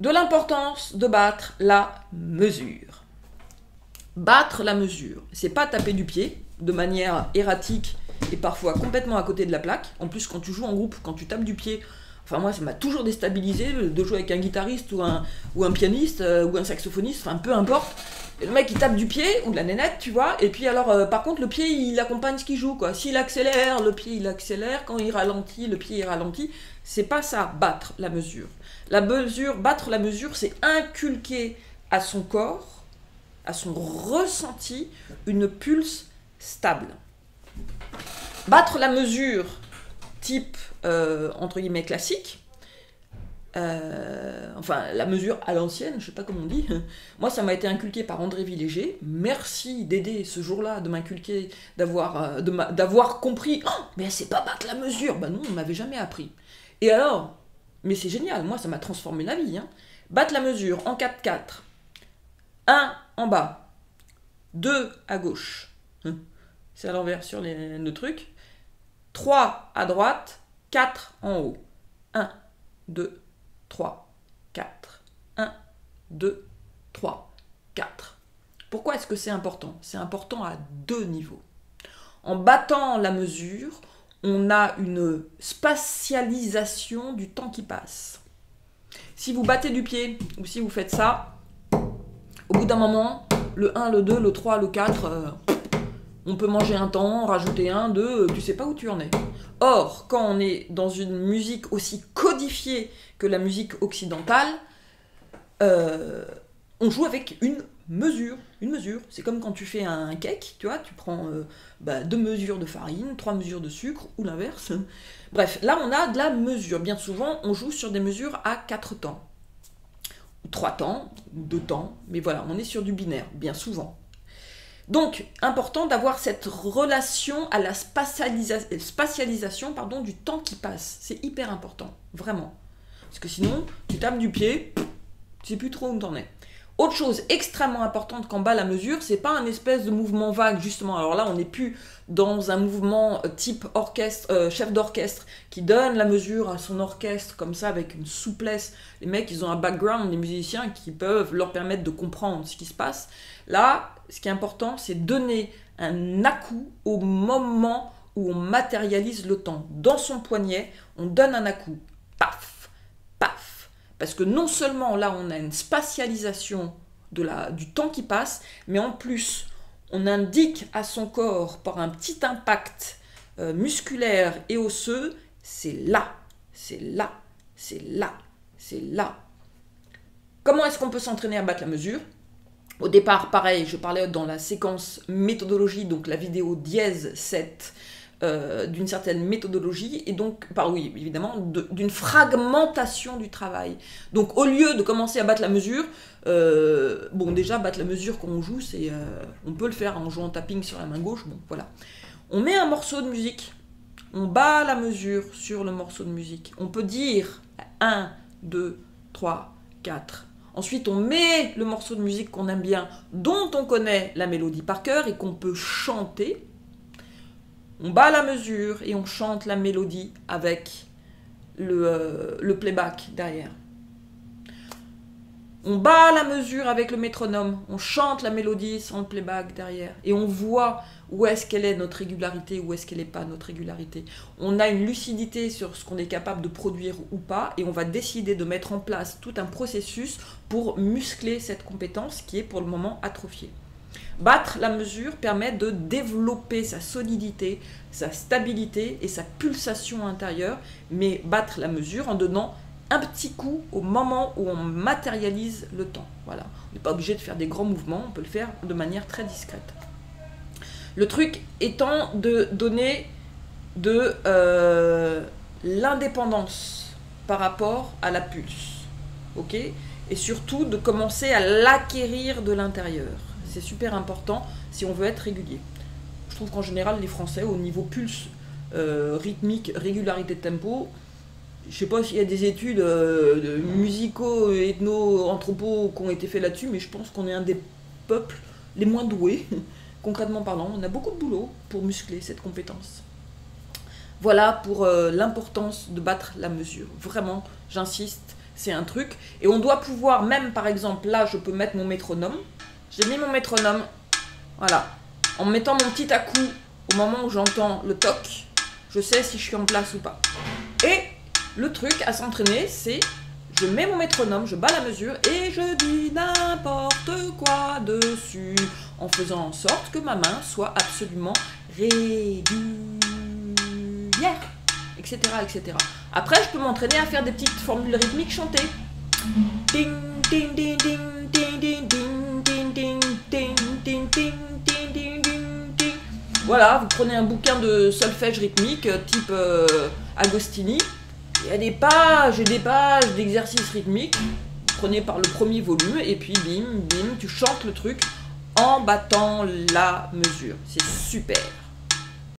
de l'importance de battre la mesure. Battre la mesure, c'est pas taper du pied de manière erratique et parfois complètement à côté de la plaque. En plus, quand tu joues en groupe, quand tu tapes du pied, enfin moi ça m'a toujours déstabilisé de jouer avec un guitariste ou un, ou un pianiste euh, ou un saxophoniste, enfin peu importe. le mec il tape du pied ou de la nénette, tu vois, et puis alors euh, par contre le pied il accompagne ce qu'il joue quoi. S'il accélère, le pied il accélère, quand il ralentit, le pied il ralentit. C'est pas ça, battre la mesure. La mesure, battre la mesure, c'est inculquer à son corps, à son ressenti, une pulse stable. Battre la mesure type, euh, entre guillemets, classique, euh, enfin la mesure à l'ancienne, je sais pas comment on dit. Moi, ça m'a été inculqué par André Villéger. Merci d'aider ce jour-là, de m'inculquer, d'avoir, euh, compris. Oh, mais c'est pas battre la mesure. Bah non, on m'avait jamais appris. Et alors, mais c'est génial. Moi, ça m'a transformé la vie. Hein. Battre la mesure en 4-4. 1 en bas, 2 à gauche. Hein. C'est à l'envers sur les, le truc. 3 à droite, 4 en haut. 1, 2, 3, 4. 1, 2, 3, 4. Pourquoi est-ce que c'est important? C'est important à deux niveaux. En battant la mesure, on a une spatialisation du temps qui passe. Si vous battez du pied ou si vous faites ça, au bout d'un moment, le 1, le 2, le 3, le 4, on peut manger un temps, rajouter un, deux, tu sais pas où tu en es. Or, quand on est dans une musique aussi codifiée que la musique occidentale, euh, on joue avec une mesure. Une mesure. C'est comme quand tu fais un cake, tu vois, tu prends euh, bah, deux mesures de farine, trois mesures de sucre, ou l'inverse. Bref, là on a de la mesure. Bien souvent, on joue sur des mesures à quatre temps. Trois temps, deux temps, mais voilà, on est sur du binaire, bien souvent. Donc, important d'avoir cette relation à la spatialisation du temps qui passe. C'est hyper important, vraiment. Parce que sinon, tu tapes du pied, tu sais plus trop où t'en es. Autre chose extrêmement importante qu'en bas la mesure, c'est pas un espèce de mouvement vague justement. Alors là, on n'est plus dans un mouvement euh, type orchestre, euh, chef d'orchestre qui donne la mesure à son orchestre comme ça avec une souplesse. Les mecs, ils ont un background, les musiciens qui peuvent leur permettre de comprendre ce qui se passe. Là, ce qui est important, c'est donner un à-coup au moment où on matérialise le temps. Dans son poignet, on donne un à-coup. Paf, paf. Parce que non seulement là, on a une spatialisation de la, du temps qui passe, mais en plus, on indique à son corps par un petit impact euh, musculaire et osseux, c'est là, c'est là, c'est là, c'est là. Comment est-ce qu'on peut s'entraîner à battre la mesure? Au départ, pareil, je parlais dans la séquence méthodologie, donc la vidéo dièse 7, euh, d'une certaine méthodologie et donc, par oui, évidemment, d'une fragmentation du travail. Donc, au lieu de commencer à battre la mesure, euh, bon, déjà, battre la mesure quand on joue, c'est, euh, on peut le faire en jouant tapping sur la main gauche, bon, voilà. On met un morceau de musique, on bat la mesure sur le morceau de musique. On peut dire 1, 2, 3, 4, Ensuite, on met le morceau de musique qu'on aime bien, dont on connaît la mélodie par cœur et qu'on peut chanter. On bat la mesure et on chante la mélodie avec le, euh, playback derrière. On bat la mesure avec le métronome, on chante la mélodie sans le playback derrière, et on voit où est-ce qu'elle est notre régularité, où est-ce qu'elle n'est pas notre régularité. On a une lucidité sur ce qu'on est capable de produire ou pas, et on va décider de mettre en place tout un processus pour muscler cette compétence qui est pour le moment atrophiée. Battre la mesure permet de développer sa solidité, sa stabilité et sa pulsation intérieure, mais battre la mesure en donnant un petit coup au moment où on matérialise le temps. Voilà. On n'est pas obligé de faire des grands mouvements, on peut le faire de manière très discrète. Le truc étant de donner de euh, l'indépendance par rapport à la pulse. ok? Et surtout de commencer à l'acquérir de l'intérieur. C'est super important si on veut être régulier. Je trouve qu'en général, les Français, au niveau pulse, euh, rythmique, régularité de tempo, je sais pas s'il y a des études euh, musicaux, ethno, anthropo qui ont été faites là-dessus, mais je pense qu'on est un des peuples les moins doués concrètement parlant, on a beaucoup de boulot pour muscler cette compétence. Voilà pour euh, l'importance de battre la mesure. Vraiment, j'insiste, c'est un truc. Et on doit pouvoir, même par exemple, là, je peux mettre mon métronome. J'ai mis mon métronome, voilà. En mettant mon petit à-coup au moment où j'entends le toc, je sais si je suis en place ou pas. Et le truc à s'entraîner, c'est je mets mon métronome, je bats la mesure et je dis n'importe quoi dessus en faisant en sorte que ma main soit absolument régulière, etc., etc. Après, je peux m'entraîner à faire des petites formules rythmiques chantées. Ding, ding, ding, ding, Voilà, vous prenez un bouquin de solfège rythmique type Agostini. Il y a des pages et des pages d'exercices rythmiques. Vous prenez par le premier volume et puis bim, bim, tu chantes le truc en battant la mesure. C'est super.